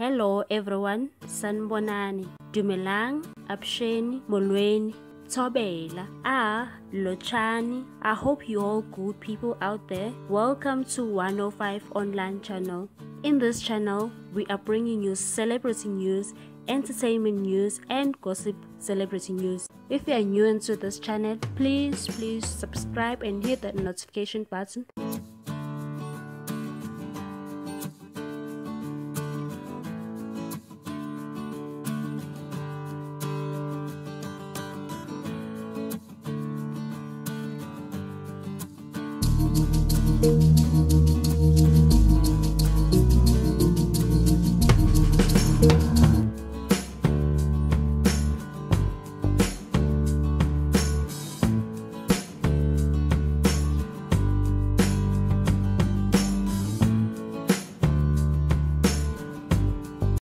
Hello everyone, sanbonani, dumelang, absheni, molweni, Tobela, Ah, Lochani. I hope you all good people out there. Welcome to 105 online channel. In this channel, we are bringing you celebrity news, entertainment news, and gossip celebrity news. If you are new into this channel, please please subscribe and hit that notification button you.